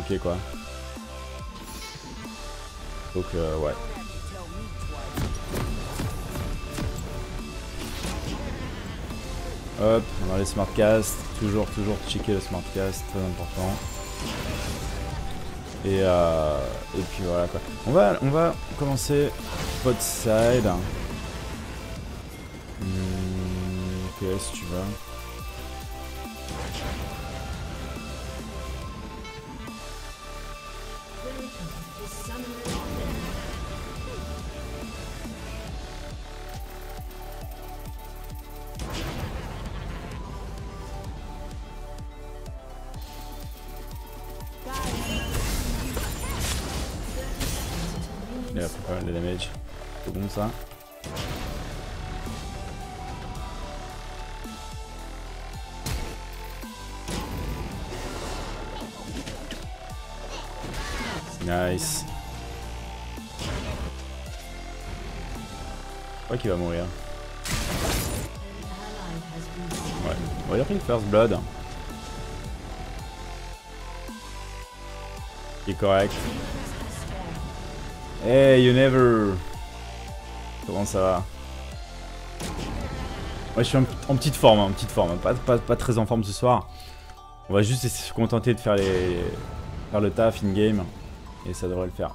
flanquer quoi. Donc euh, ouais. Hop, on a les smartcasts. Toujours, toujours checker le smartcast, très important. Et, euh, et puis voilà quoi. On va, on va commencer pot side. Hmm, si tu veux. Ça. Nice. Je crois qu'il va mourir. Ouais. Bon, il a pris le first blood. Qui est correct. Hey, you never. Comment ça va Ouais, je suis en, petite forme, hein, en petite forme. Pas, pas, pas très en forme ce soir. On va juste se contenter de faire les, faire le taf in game et ça devrait le faire.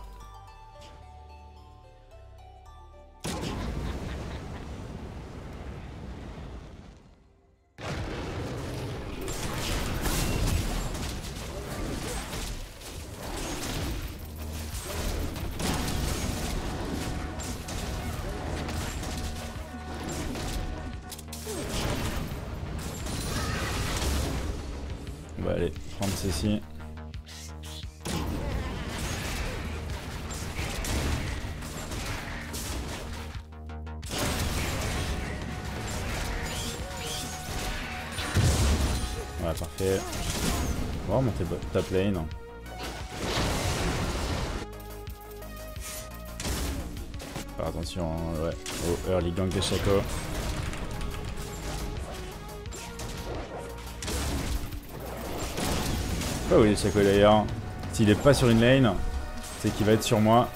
Aller prendre ceci. Voilà, parfait. On va remonter top lane. Attention, hein, ouais, au early gank de Shaco. Pas où il est Shaco d'ailleurs. S'il est pas sur une lane, c'est qu'il va être sur moi.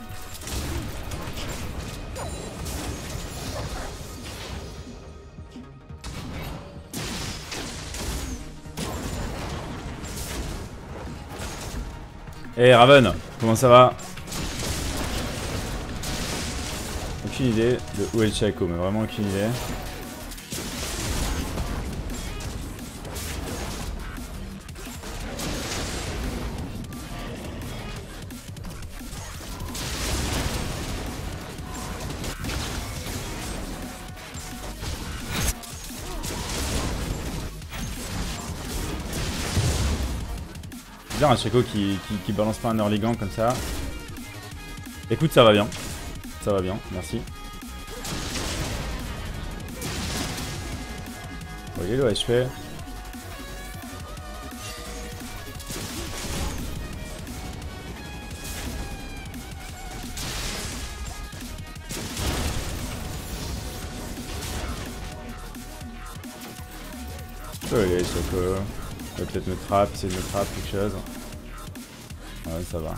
Hey Raven, comment ça va Aucune idée de où est le Shaco, mais vraiment aucune idée. Un Shaco qui, qui, balance pas un early comme ça. Écoute, ça va bien. Ça va bien, merci. Vous voyez le HP Oh, va peut-être me trap, essayer de me trap quelque chose. Ouais, ça va.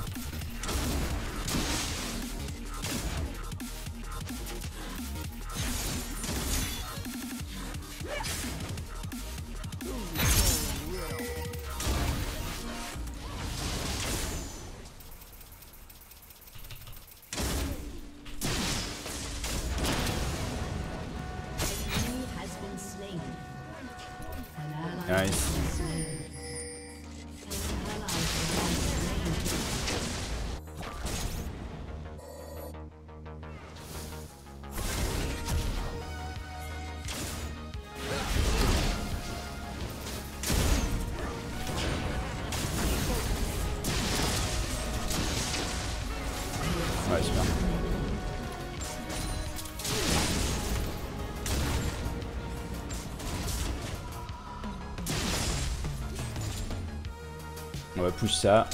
Ça.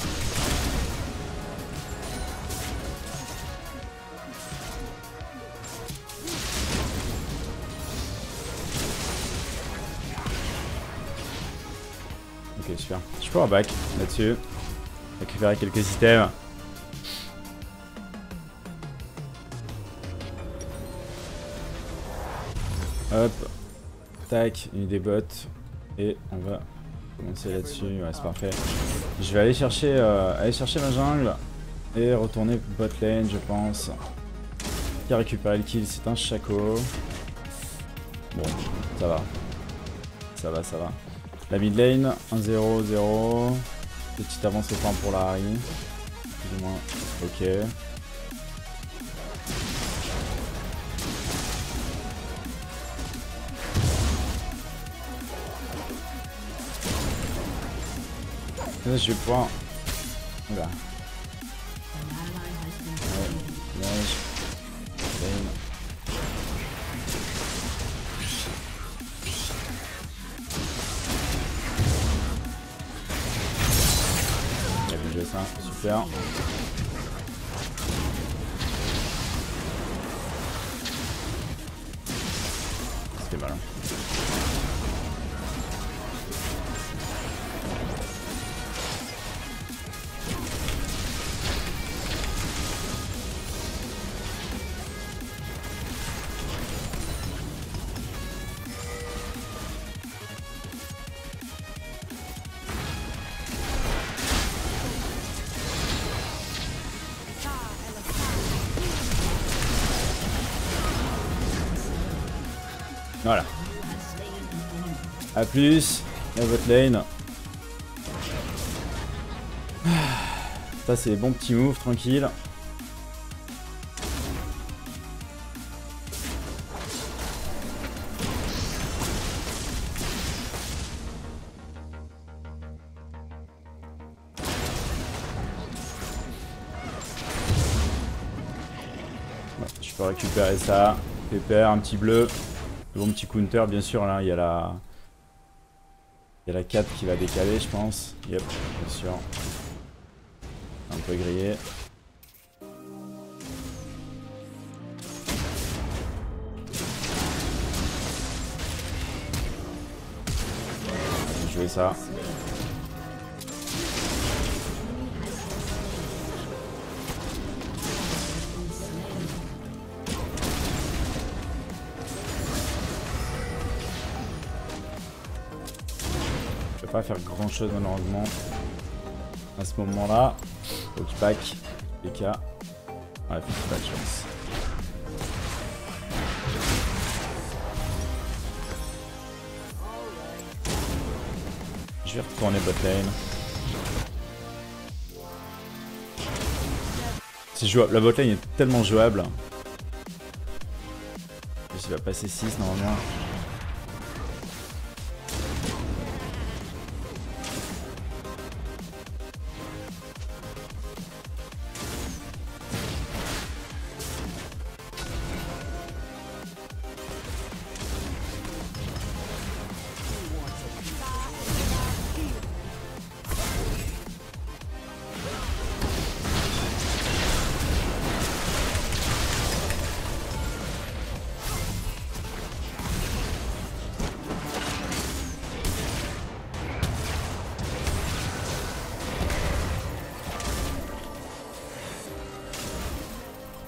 Ok, super. Je peux avoir back là-dessus. Récupérer quelques systèmes. Hop. Tac, une des bottes. Et on va commencer là-dessus. Ouais, c'est parfait. Je vais aller chercher, euh, aller chercher ma jungle. Et retourner bot lane, je pense. Qui a récupéré le kill, c'est un chaco. Bon, ça va. Ça va, ça va. La mid lane, 1-0, 0. Petite avance au pour la Harry. Plus ou moins. Ok. Je vais pouvoir... Oula. Ouais, ça, super. Plus, la votre lane. Ça c'est les bons petits moves, tranquille. Ouais, je peux récupérer ça. Pépère, un petit bleu. Le bon petit counter, bien sûr, là, il y a la... Il y a la 4 qui va décaler, je pense. Yep, bien sûr. Un peu grillé. Jouer ça. Faire grand chose malheureusement à ce moment là. Pokepack, PK. Ouais, pas de chance. Je vais retourner bot lane. C'est jouable, la bot lane est tellement jouable. Il va passer 6 normalement.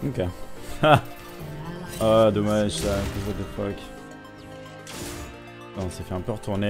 Ok. ah, dommage ça, what the fuck. On s'est fait un peu retourner.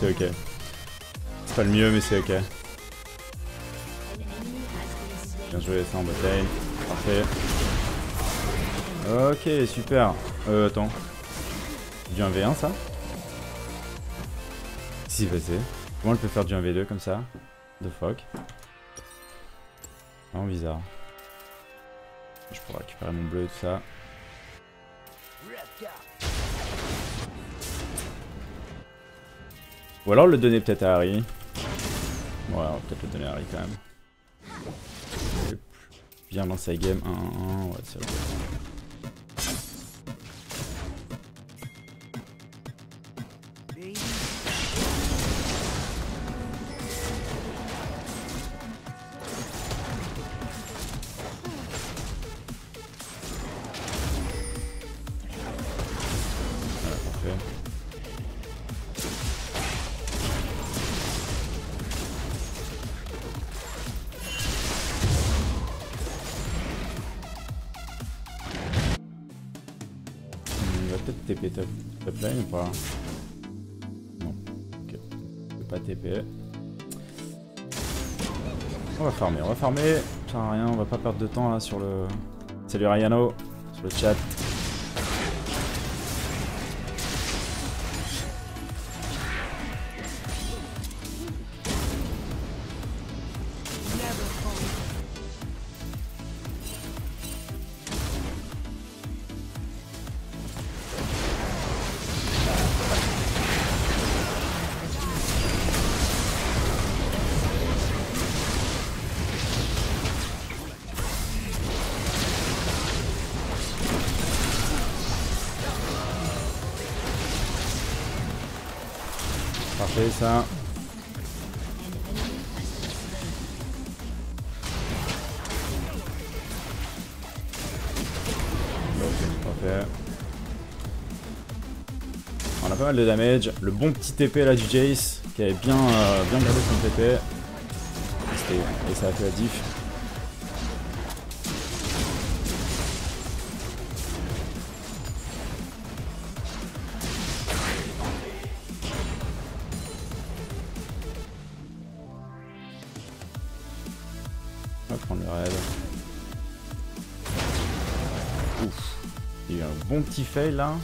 C'est ok. C'est pas le mieux, mais c'est ok. Bien joué, ça en bataille. Parfait. Ok, super. Euh, attends. Du 1v1 ça? S'est passé Comment elle peut faire du 1v2 comme ça? De fuck. Vraiment bizarre. Je pourrais récupérer mon bleu et tout ça. Ou alors le donner peut-être à Harry. Ouais, on va peut-être le donner à Harry quand même. Bien dans sa game 1-1, ouais c'est rien, on va pas perdre de temps là sur le... Salut Ryano, sur le chat. On a pas mal de damage. Le bon petit TP là du Jace qui avait bien, euh, bien gardé son TP. Et ça a fait la diff. On va prendre le raid. Ouf. Il y a eu un bon petit fail là.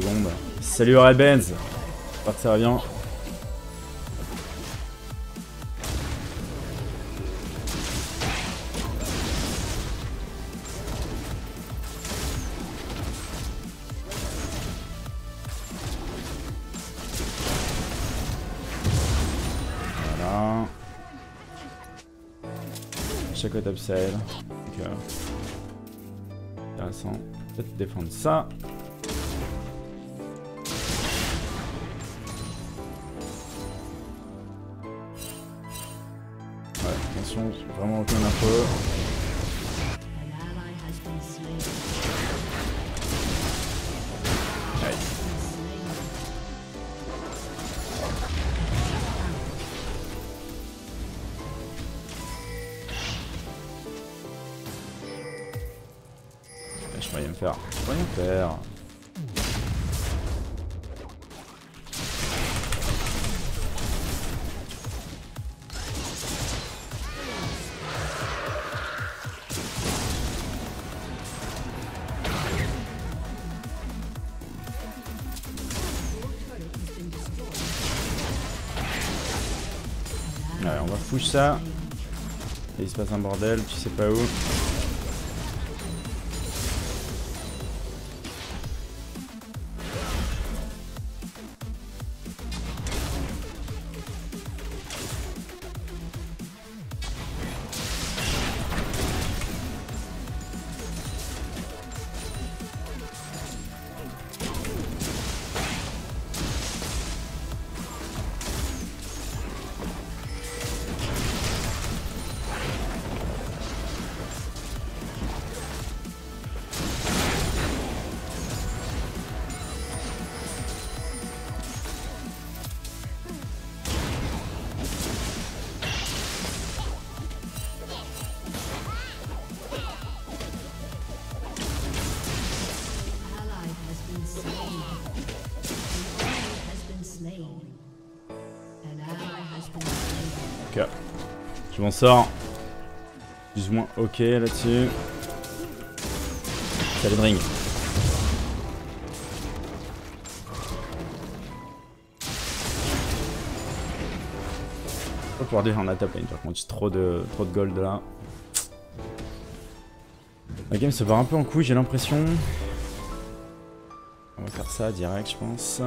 Secondes. Salut Red Benz J'espère que ça va bien. Voilà. Chaque top euh, intéressant. Peut-être défendre ça. On va push ça. Et il se passe un bordel, tu sais pas où. sort plus ou moins ok là-dessus. Salut ring. Pas pouvoir défendre la top lane par contre, trop de, trop de gold là. La game se barre un peu en couille j'ai l'impression. On va faire ça direct je pense.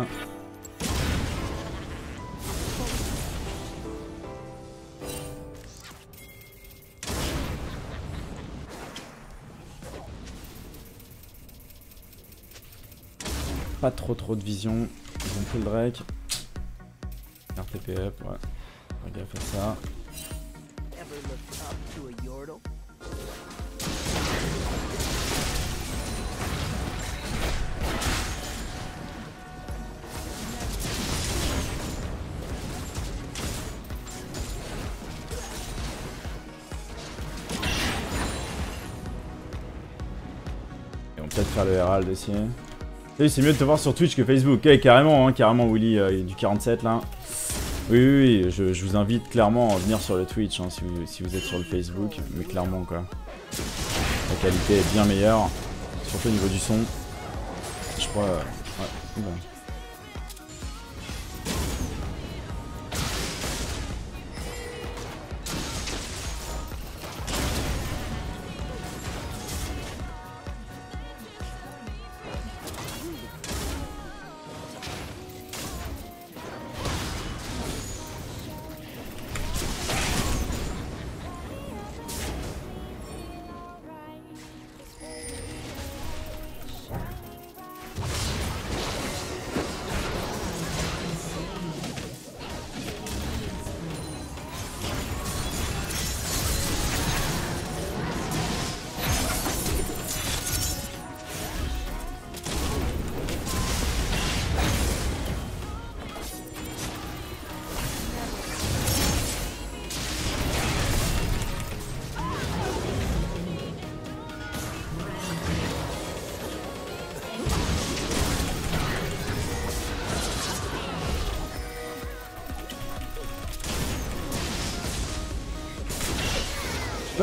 Pas trop trop de vision. Ils ont pris le Drake. RTP up, ouais. Faire gaffe à ça. Ils vont peut-être faire le Herald aussi. C'est mieux de te voir sur Twitch que Facebook. Ouais, carrément, hein, carrément, Willy, euh, du 47 là. Oui, oui, oui, je, vous invite clairement à venir sur le Twitch hein, si, vous, êtes sur le Facebook, mais clairement quoi. La qualité est bien meilleure, surtout au niveau du son. Je crois. euh, ouais, oula.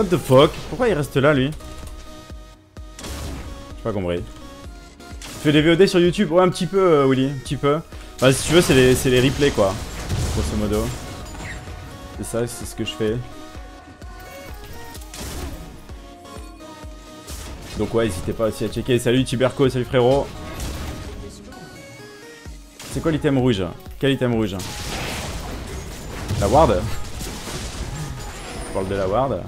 What the fuck? Pourquoi il reste là lui? J'ai pas compris. Tu fais des VOD sur YouTube? Ouais un petit peu euh, Willy, un petit peu. Bah si tu veux c'est les, les replays quoi. Grosso modo. C'est ça, c'est ce que je fais. Donc ouais, n'hésitez pas aussi à checker. Salut Tiberco, salut frérot. C'est quoi l'item rouge? Quel item rouge? La ward? Je parle de la ward.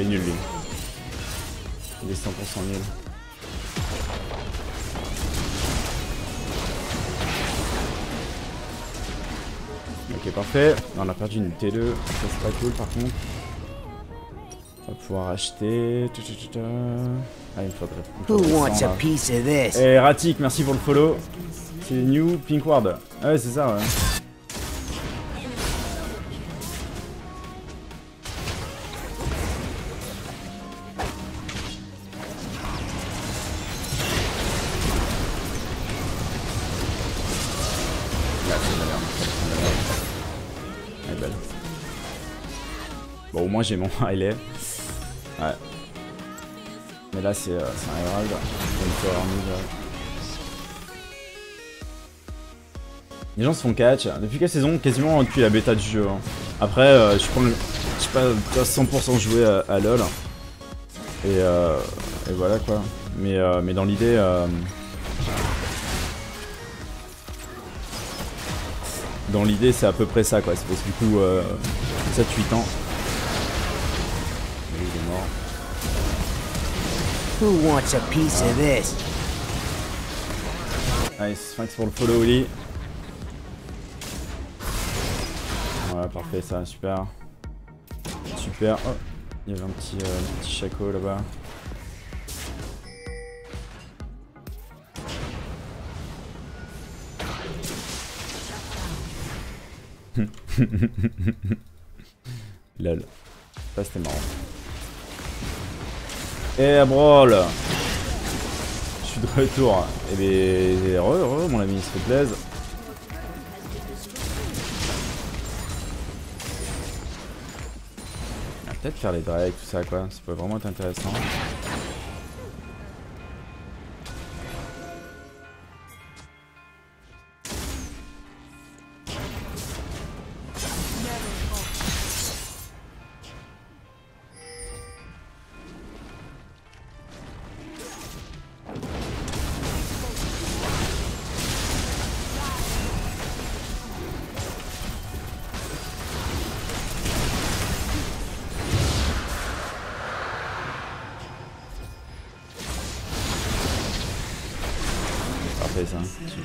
Est nulle lui. Il est 100% nul. Ok parfait. On a perdu une T2. Ça c'est pas cool par contre. On va pouvoir acheter. Ah il me faudrait. il me Who faudrait wants 100, a piece of this? Eh Ratik, merci pour le follow. C'est New Pink Ward. Ouais c'est ça ouais. Bon, au moins j'ai mon highlight. Ouais. Mais là, c'est euh, un Herald. Armure, là. Les gens se font catch. Depuis quelle saison Quasiment depuis la bêta du jeu. hein. Après, euh, je prends le- je sais pas, pas 100% joué à, LoL. Et, euh, et voilà quoi. Mais, euh, mais dans l'idée. Dans l'idée, c'est à peu près ça quoi. C'est parce que du coup, euh, 7-8 ans. Mais il est mort. Who wants a piece of this? Nice, thanks pour le follow, Willy. Ouais, parfait, ça, super. Super. Oh, il y avait un petit, euh, petit chaco là-bas. Lol. Ça c'était marrant. Et brawl Je suis de retour. Et ben, heureux, heureux mon ami, s'il te plaise. Peut-être faire les drakes, tout ça quoi, ça peut vraiment être intéressant.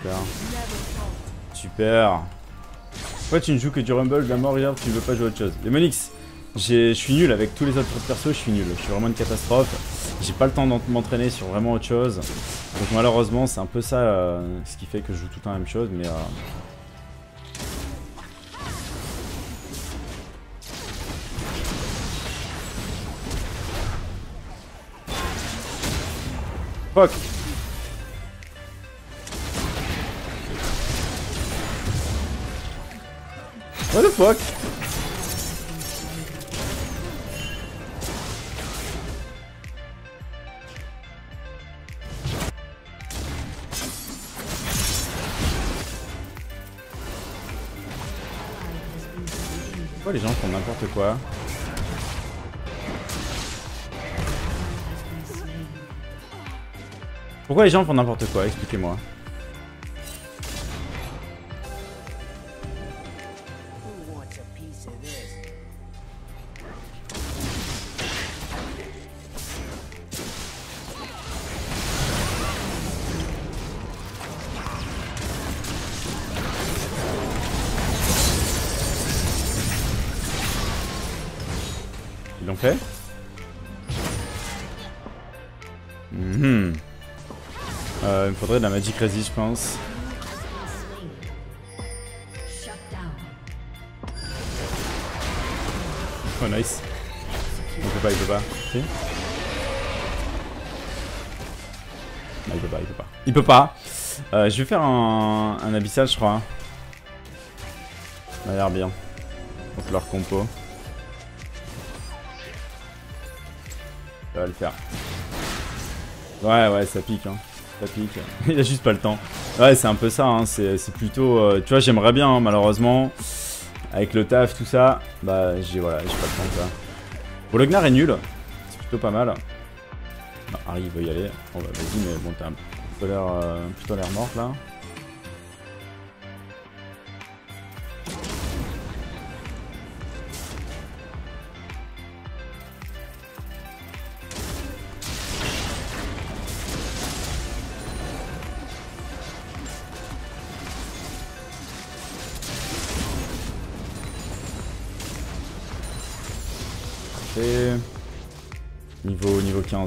Super. Super. Pourquoi tu ne joues que du Rumble, de la mort, regarde, tu ne veux pas jouer autre chose Les Monix, j'ai- je suis nul avec tous les autres persos, je suis nul. Je suis vraiment une catastrophe. J'ai pas le temps d'en- m'entraîner sur vraiment autre chose. Donc malheureusement, c'est un peu ça euh, ce qui fait que je joue tout le temps la même chose, mais... euh, Fuck What the fuck Pourquoi les gens font n'importe quoi Pourquoi les gens font n'importe quoi Expliquez-moi. La Magic Resist, je pense. Oh nice. Il peut pas, il peut pas. Non, il peut pas, il peut pas. Il peut pas Euh, Je vais faire un, un abyssal, je crois. Ça a l'air bien. Donc leur compo. Ça va le faire. Ouais, ouais, ça pique, hein. Ça pique. il a juste pas le temps. Ouais, c'est un peu ça, hein. C'est plutôt... euh, tu vois, j'aimerais bien, hein, malheureusement. Avec le taf, tout ça, bah j'ai voilà, j'ai pas le temps ça. Le Gnar est nul, c'est plutôt pas mal. Bah, Harry il veut y aller. Bon bah vas-y, mais bon, t'as plutôt euh, l'air morte là.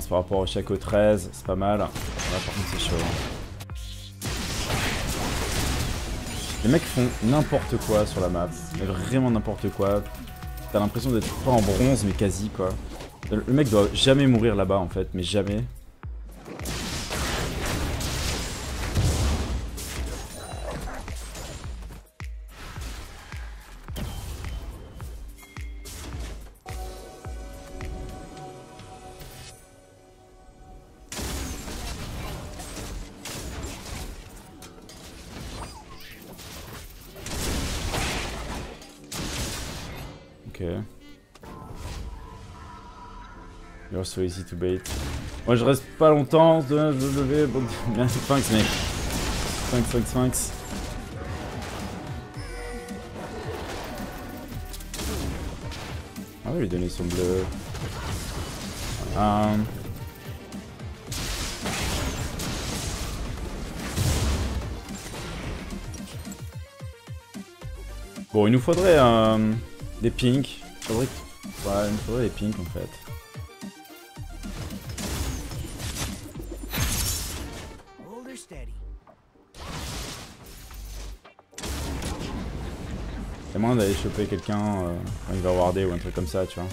Par rapport au Chaco 13, c'est pas mal. Là par contre c'est chaud. Les mecs font n'importe quoi sur la map, mais vraiment n'importe quoi. T'as l'impression d'être pas en bronze mais quasi quoi. Le mec doit jamais mourir là-bas en fait, mais jamais. Ok. You're so easy to bait. Moi je reste pas longtemps, je veux lever. Bon, bien, Sphinx mec. Sphinx, Sphinx, Sphinx. On va lui donner son bleu. Voilà. Bon, il nous faudrait euh, des pinks. Faudrait... Ouais, il nous faudrait des pinks en fait. C'est moins d'aller choper quelqu'un euh, quand il va warder ou un truc comme ça, tu vois.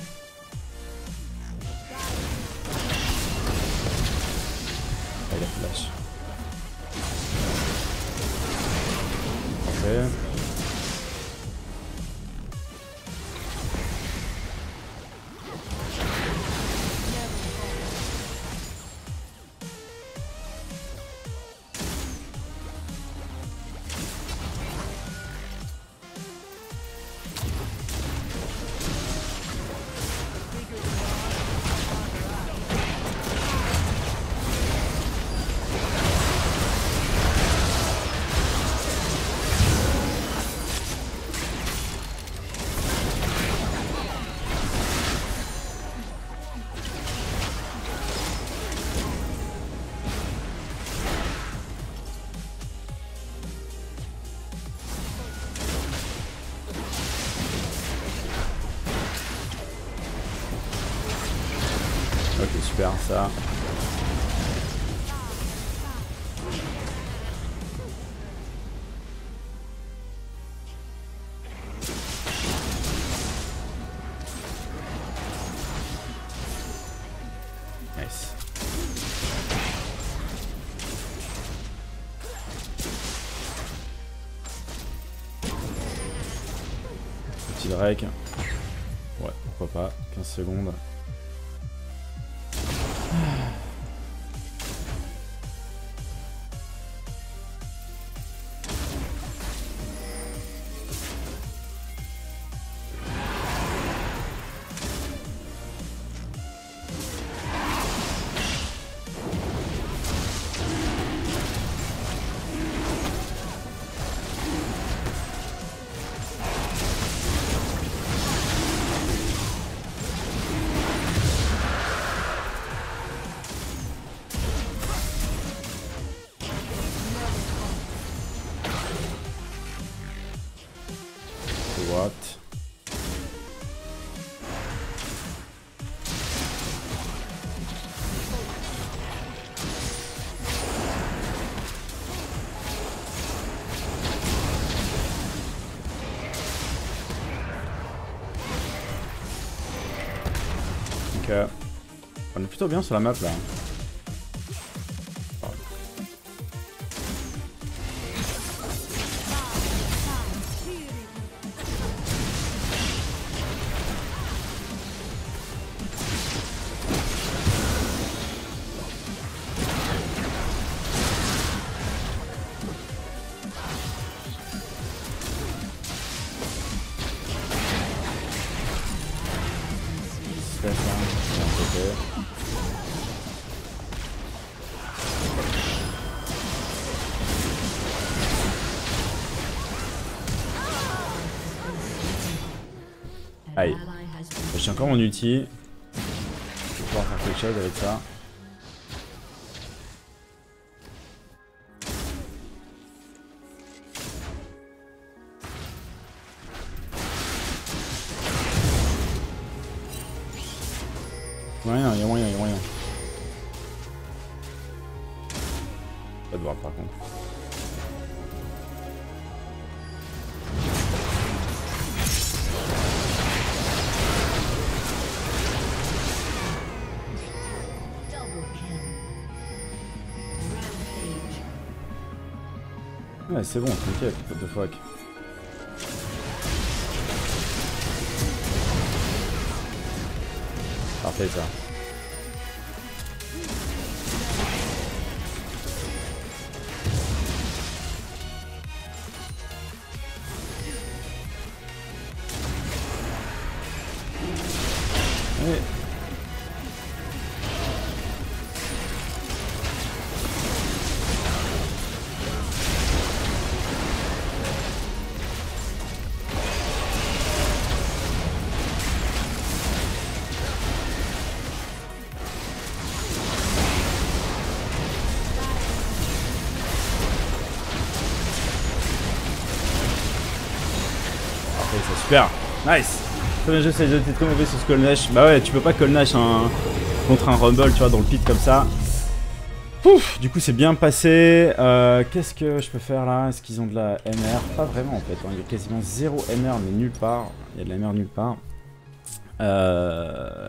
Super Ok. On est plutôt bien sur la map là. Mon ulti. Je vais pouvoir faire quelque chose avec ça. C'est bon, t'inquiète, what the fuck. Parfait ça. Super. Nice. Très bien, j'essaie de très mauvais sur ce Call Nash. Bah ouais, tu peux pas Call Nash un- contre un Rumble, tu vois, dans le pit comme ça. Pouf, du coup, c'est bien passé. Euh, Qu'est-ce que je peux faire là? Est-ce qu'ils ont de la MR Pas vraiment en fait. hein. Il y a quasiment zéro MR, mais nulle part. Il y a de la MR nulle part. Euh,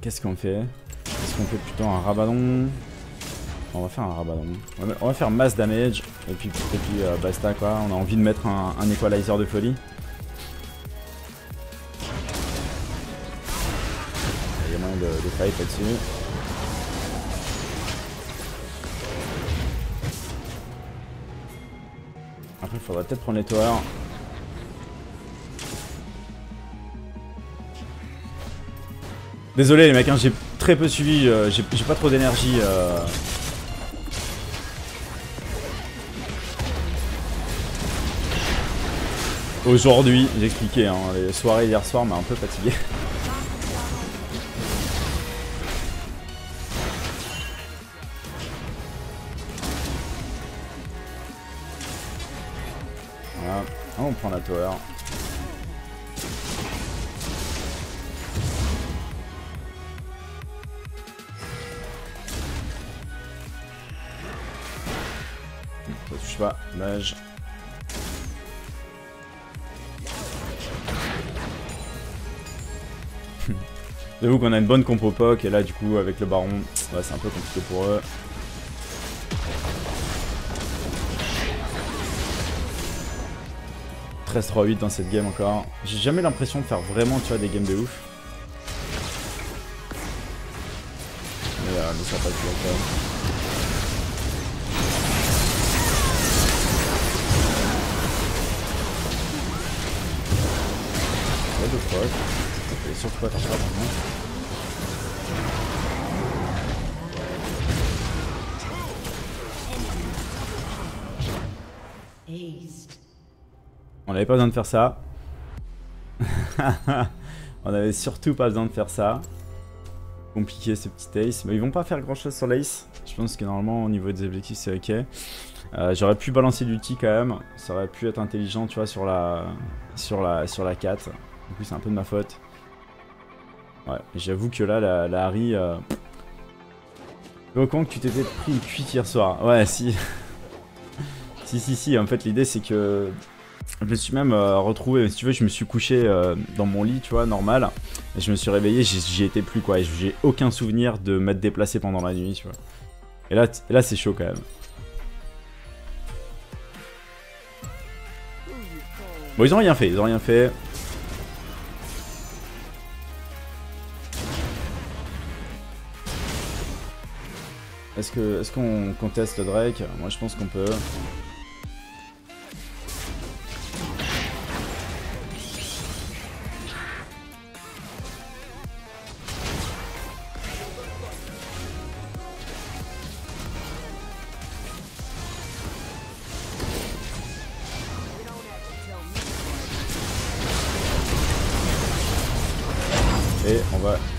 Qu'est-ce qu'on fait? Est-ce qu'on fait plutôt un Rabadon? On va faire un Rabadon. On va, faire mass damage. Et puis, et puis euh, basta quoi. On a envie de mettre un equalizer de folie. Il y a moyen de, de fight là-dessus. Après, il faudrait peut-être prendre les towers. Désolé les mecs, hein, j'ai très peu suivi, euh, j'ai pas trop d'énergie. euh. Aujourd'hui, j'ai expliqué, hein, les soirées hier soir m'a un peu fatigué. on prend la tower. Ça touche pas, mage. J'avoue qu'on a une bonne compo POC et là du coup avec le baron, c'est un peu compliqué pour eux. 13-3-8 dans cette game encore. J'ai jamais l'impression de faire vraiment tu vois, des games de ouf. Mais, euh, mais ça passe bien quand même. What the fuck Fais surtout pas faire ça. Aced. On avait pas besoin de faire ça. On avait surtout pas besoin de faire ça. Compliqué ce petit ace. Mais ils vont pas faire grand chose sur l'ace. Je pense que normalement au niveau des objectifs c'est ok. Euh, J'aurais pu balancer l'ulti quand même. Ça aurait pu être intelligent tu vois sur la sur la sur la 4. Du coup c'est un peu de ma faute. Ouais, j'avoue que là la, Harry. Euh... Con que tu t'étais pris une cuite hier soir? Ouais si. si si si en fait l'idée c'est que je me suis même euh, retrouvé, si tu veux, je me suis couché euh, dans mon lit, tu vois, normal. Et je me suis réveillé, j'y étais plus, quoi. Et j'ai aucun souvenir de m'être déplacé pendant la nuit, tu vois. Et là, là c'est chaud quand même. Bon, ils ont rien fait, ils ont rien fait. Est-ce qu'on conteste Drake? Moi, je pense qu'on peut.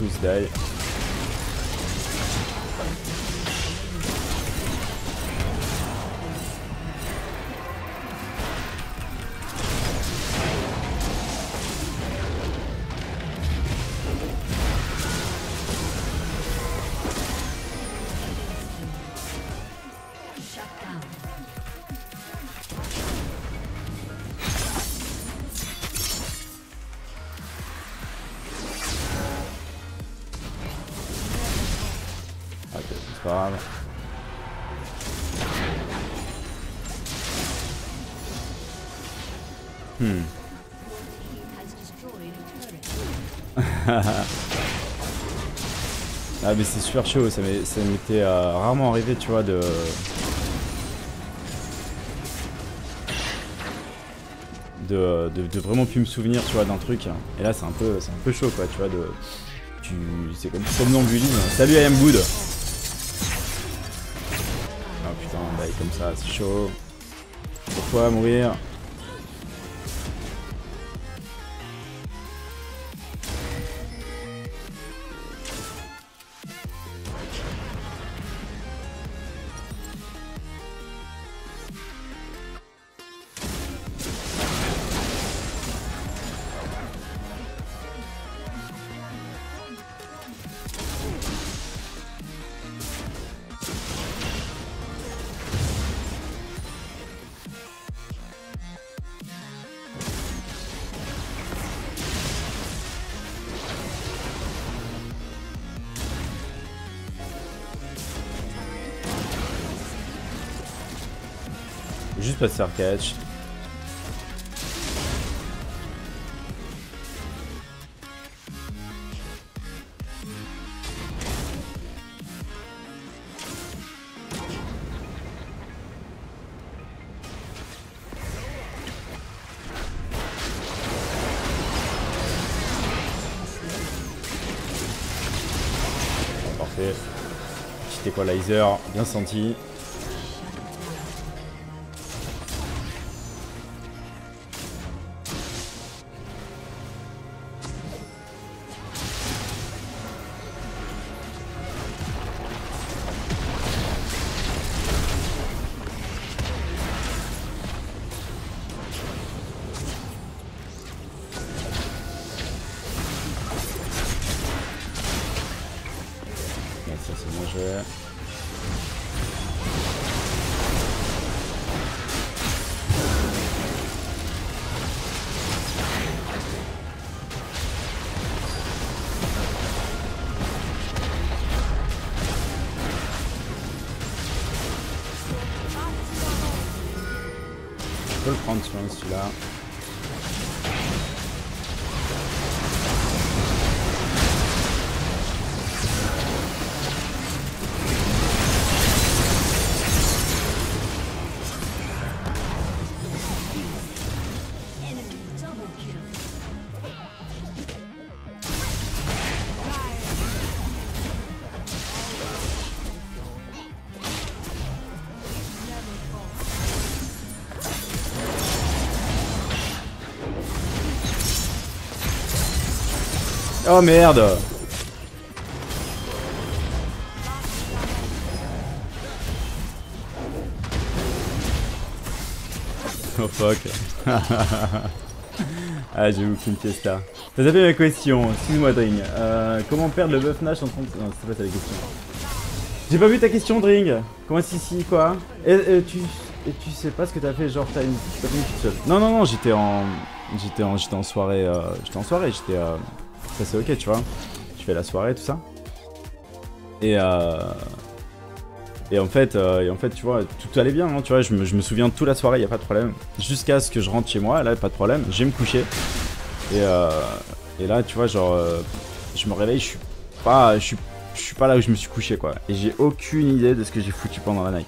On va Ah mais c'est super chaud, ça m'était euh, rarement arrivé tu vois de... De, de, vraiment plus me souvenir tu vois d'un truc. Et là c'est un peu c'est un peu chaud quoi tu vois de tu c'est comme somnambulisme salut I am good. Ah putain die comme ça c'est chaud. Pourquoi mourir? Pas se faire catch Parfait. Petit equalizer, bien senti. Je peux le prendre celui-là. Oh merde Oh fuck Ah j'ai aucune pièce là. T'as zappé ma question, excuse-moi Dring. Euh, comment perdre le buff Nash en 30... Non c'est pas ça la question. J'ai pas vu ta question Dring Comment si si quoi? Et, tu... Sais pas ce que t'as fait genre t'as une... une Non non non j'étais en... J'étais en... En soirée... Euh... J'étais en soirée, j'étais... Euh... C'est ok tu vois. Je fais la soirée tout ça. Et euh... Et en fait, euh, et en fait, tu vois, tout allait bien, hein, tu vois, je me, je me souviens de toute la soirée, y a pas de problème. Jusqu'à ce que je rentre chez moi, là, pas de problème, je vais me coucher. Et, euh, et là, tu vois, genre, je me réveille, je suis pas, je suis, je suis pas là où je me suis couché, quoi. Et j'ai aucune idée de ce que j'ai foutu pendant la night.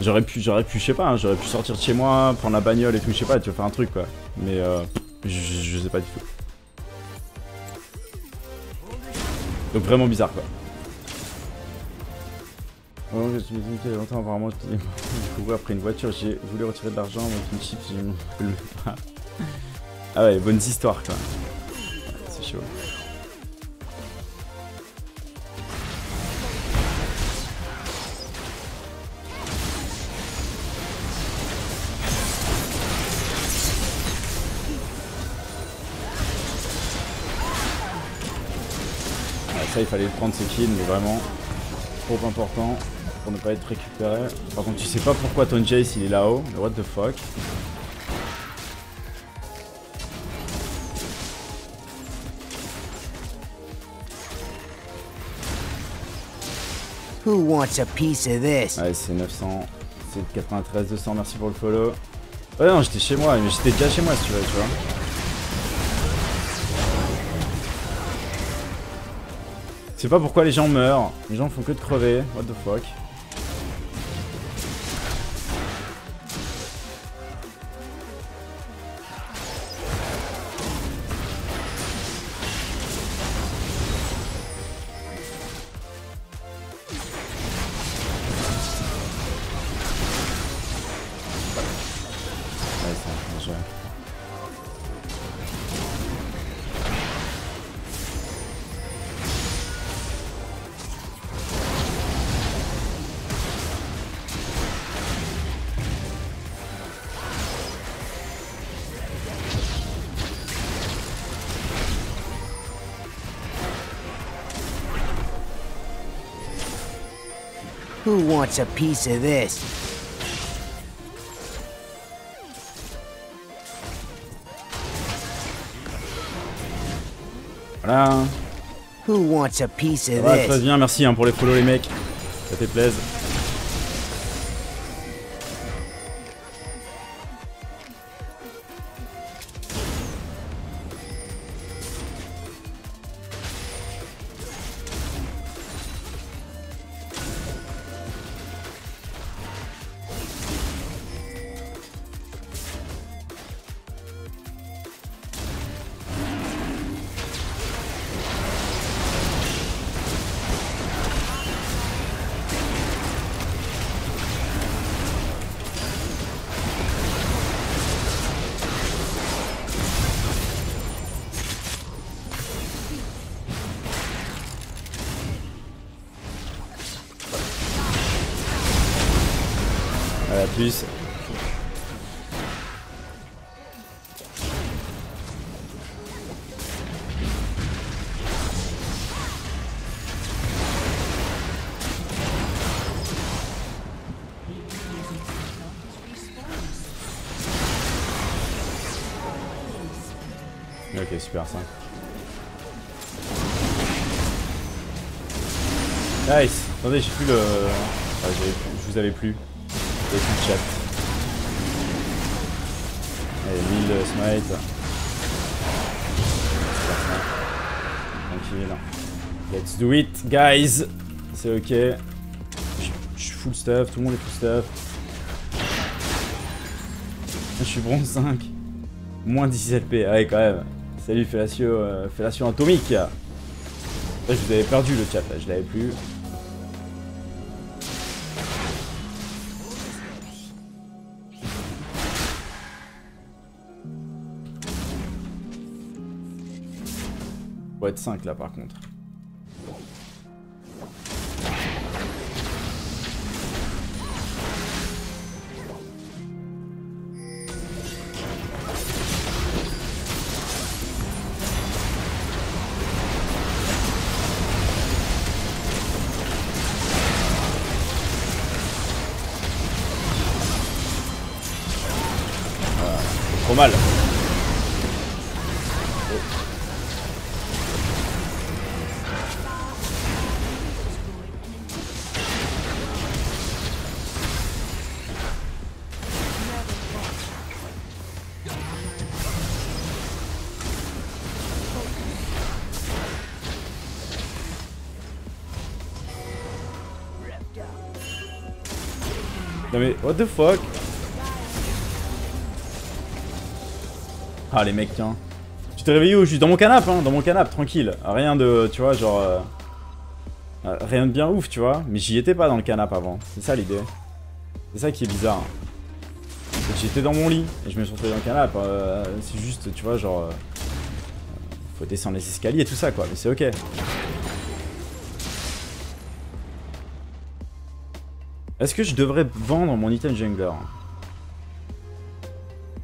J'aurais pu, j'aurais pu, je sais pas, hein, j'aurais pu sortir de chez moi, prendre la bagnole et tout, je sais pas, tu vois, faire un truc, quoi. Mais je, je sais pas du tout. Donc vraiment bizarre, quoi. Oh, je suis longtemps, j'ai couru après une voiture, j'ai voulu retirer de l'argent avec une chip, j'ai pas. Ah ouais, bonnes histoires, quoi. C'est chaud. Ça, il fallait prendre ses kills, mais vraiment trop important pour ne pas être récupéré. Par contre, tu sais pas pourquoi ton Jace il est là-haut, mais what the fuck. Who wants a piece of this? Ouais, c'est 900, c'est 93, 200, merci pour le follow. Ouais, non, j'étais chez moi, mais j'étais déjà chez moi si tu veux, tu vois. Sais pas pourquoi les gens meurent, les gens font que de crever, what the fuck. Who wants a piece of this? Voilà. Who wants a piece of très bien, merci hein, pour les follow les mecs. Ça fait plaisir. Ok, super ça. Nice. Attendez, j'ai plus le. Ah, je vous avais plus. J'ai plus le chat. Allez, 1000 smite. Tranquille. Let's do it, guys. C'est ok. Je je suis full stuff, tout le monde est full stuff. Je suis bronze 5. Moins 10 LP, ah ouais quand même. Salut Fellatio, euh, atomique. Là, je vous avais perdu le chat, là, je l'avais plus. Faut être 5 là par contre. What the fuck? Ah les mecs, tiens. Tu t'es réveillé où Juste dans mon canapé, hein, dans mon canapé, tranquille. Rien de, tu vois, genre... euh, euh, rien de bien ouf, tu vois. Mais j'y étais pas dans le canapé avant. C'est ça l'idée. C'est ça qui est bizarre. J'étais dans mon lit et je me suis retrouvé dans le canapé. euh, c'est juste, tu vois, genre... faut descendre les escaliers et tout ça, quoi. Mais c'est ok. Est-ce que je devrais vendre mon item jungler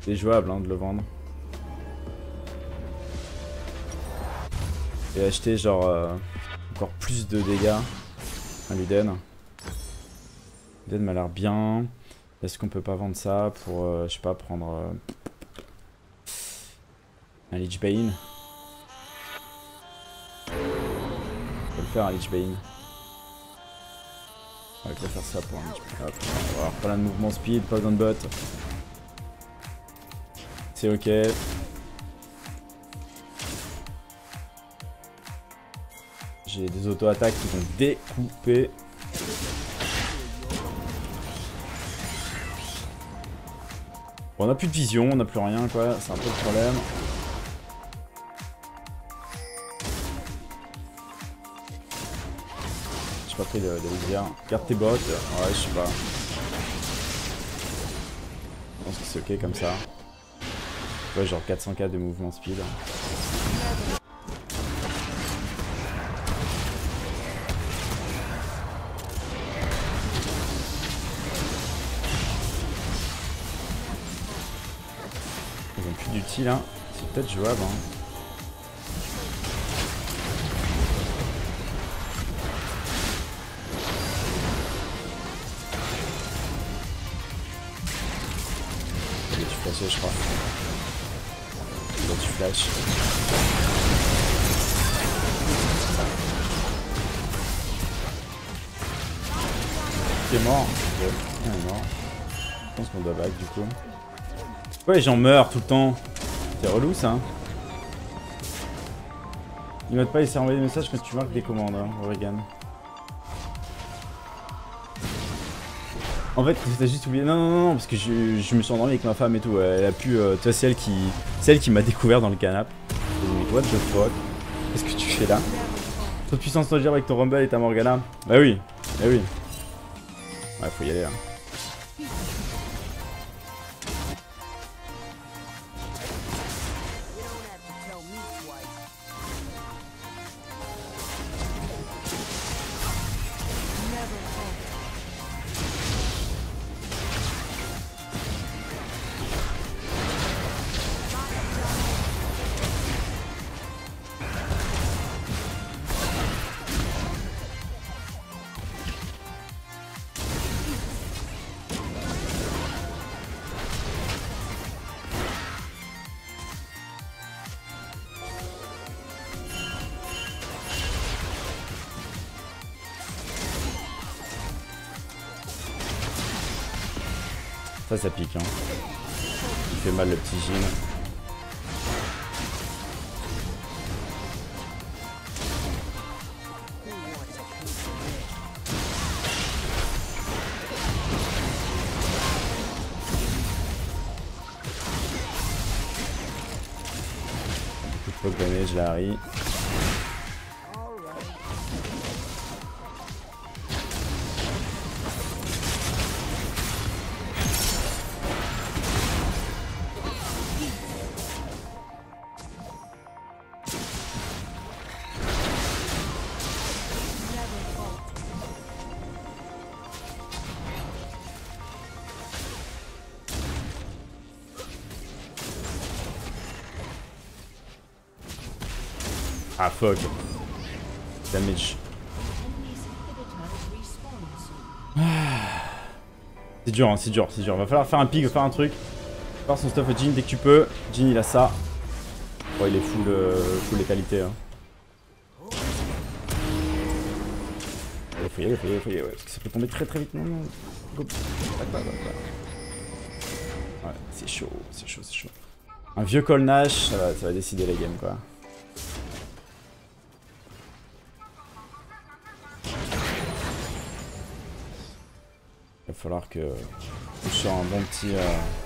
C'est jouable hein, de le vendre. Et acheter genre euh, encore plus de dégâts. Un Luden. Luden m'a l'air bien. Est-ce qu'on peut pas vendre ça pour, euh, je sais pas, prendre euh, un Lich Bane? On peut le faire un Lich Bane. On va faire ça pour un Lich Bane. Hop, avoir plein de mouvements speed, pas besoin de bot. C'est ok. J'ai des auto-attaques qui vont découper. Bon, on a plus de vision, on a plus rien quoi, c'est un peu le problème. De, de lisière. Garde tes bottes, ouais, je sais pas. Je pense que c'est ok comme ça. Ouais, genre 400k de mouvement speed. Ils ont plus d'ulti là. C'est peut-être jouable. Hein. Mort il est mort. Je pense qu'on doit back du coup. Ouais, j'en meurs tout le temps. C'est relou ça. hein. Il m'a pas laissé envoyer des messages quand tu marques des commandes, hein. En fait, t'as juste oublié. Non, non, non, parce que je, me suis endormi avec ma femme et tout. Elle a pu. euh, tu vois, c'est elle qui. C'est elle qui m'a découvert dans le canapé. What the fuck? Qu'est-ce que tu fais là? Trop de puissance stagiaire avec ton Rumble et ta Morgana Bah oui, bah oui. Ouais, faut y aller Ça, ça pique, hein. fait mal le petit Jin. Coup de poke damage, Larry. Damage. C'est dur, hein, c'est dur, c'est dur. Va falloir faire un pic, faire un truc. Faire son stuff au Jin dès que tu peux. Jin il a ça. Bon, il est full, euh, full les qualités. Hein. Il faut y aller, faut y aller, ouais, parce que ça peut tomber très très vite. C'est chaud, c'est chaud, c'est chaud. Un vieux call Nash, ça va, ça va décider les games quoi. Va falloir que je sois un bon petit. euh,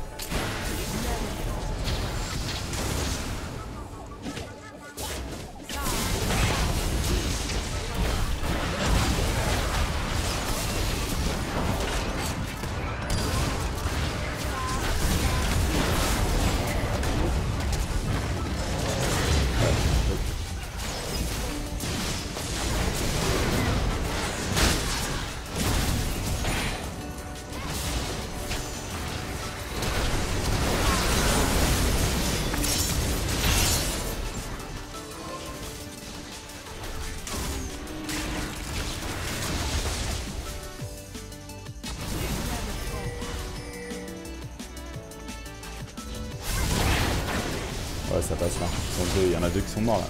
ça passe là. Sont deux, Il y en a deux qui sont morts là.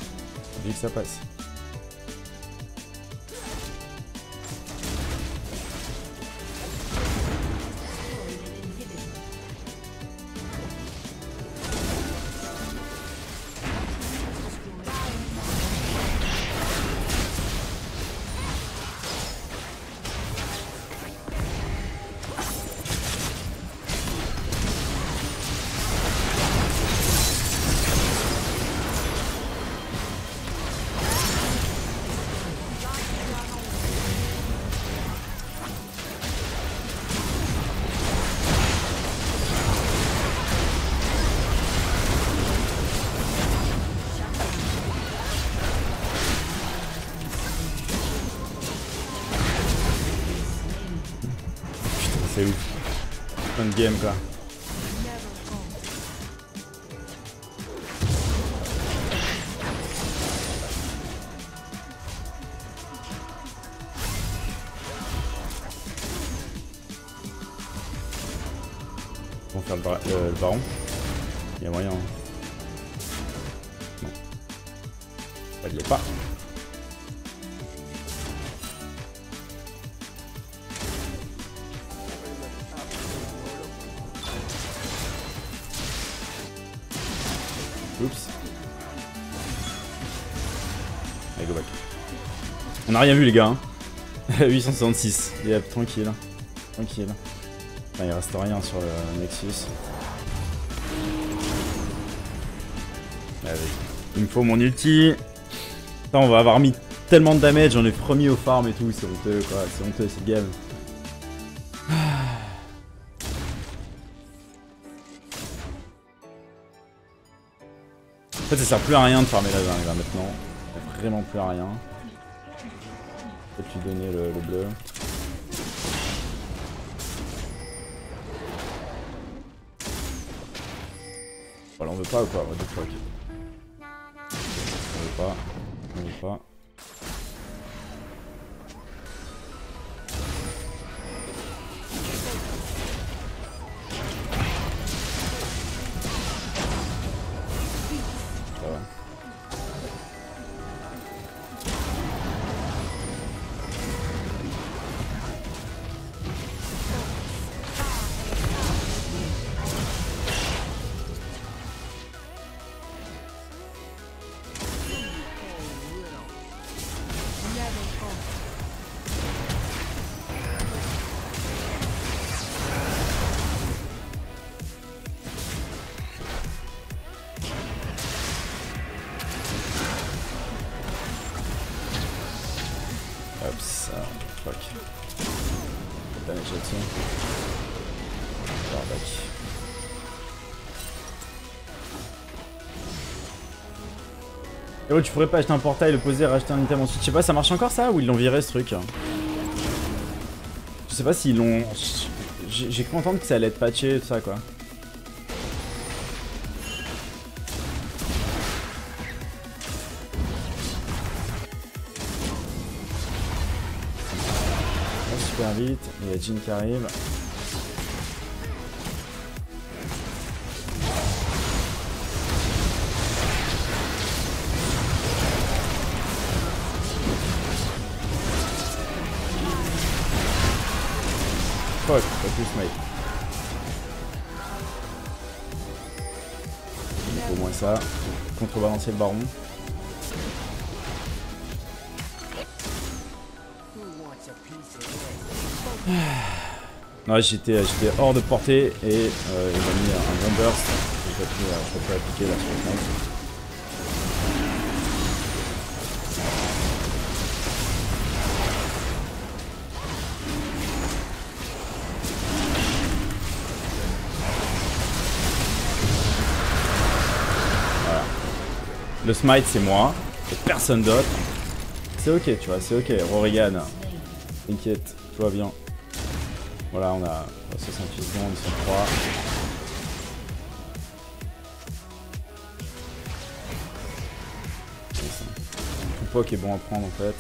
Vu que ça passe. Game quoi. On faire le, bar- le- le baron. Il y a moyen. hein. Il est pas. On a rien vu les gars. Hein. 866. Yep, tranquille. Tranquille. Enfin, il reste rien sur le Nexus. Allez. Il me faut mon ulti. Putain, on va avoir mis tellement de damage, on est premier au farm et tout, c'est honteux quoi, c'est honteux cette game. En fait, ça sert plus à rien de farmer la jungle là, maintenant. Ça sert vraiment plus à rien. Peut-être lui donner le, le bleu. Voilà, on veut pas ou quoi What fuck On veut pas. On veut pas. Et ouais, tu pourrais pas acheter un portail, le poser, racheter un item ensuite. Je sais pas, ça marche encore ça ou ils l'ont viré ce truc? Je sais pas s'ils l'ont. J'ai cru entendre que ça allait être patché et tout ça quoi. Va Super vite, il y a Jin qui arrive. Faut au moins ça. Contrebalancer le baron. Who wants a piece of this? Non, j'étais hors de portée et euh, il m'a mis un bon burst. J'ai pas pu, euh, appliquer là sur Le smite c'est moi, et personne d'autre. C'est ok, tu vois, c'est ok. Rorigan, t'inquiète, tout va bien. Voilà, on a 68 secondes, ils sont 3. Tout poke est bon à prendre en fait.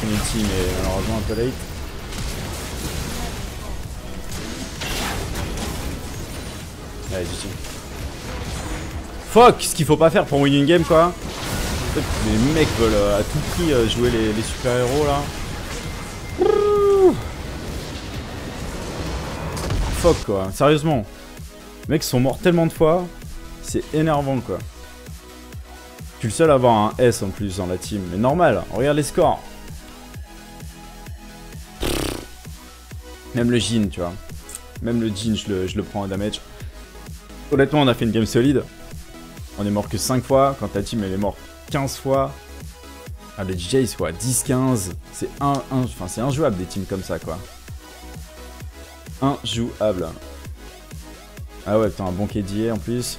Son ulti, mais malheureusement un peu late. Allez, GG. Fuck, ce qu'il faut pas faire pour win une game quoi. Les mecs veulent euh, à tout prix euh, jouer les, super-héros là. Fuck quoi, sérieusement. Les mecs sont morts tellement de fois, c'est énervant quoi. Je suis le seul à avoir un S en plus dans la team, mais normal, regarde les scores. Même le Jin, tu vois. Même le Jin, je le, je le prends en damage. Honnêtement, on a fait une game solide. On est mort que 5 fois, quand ta team elle est morte 15 fois. Ah, le DJ il soit 10-15. C'est un, un, injouable des teams comme ça, quoi. Injouable. Ah ouais, putain, un bon KDA en plus.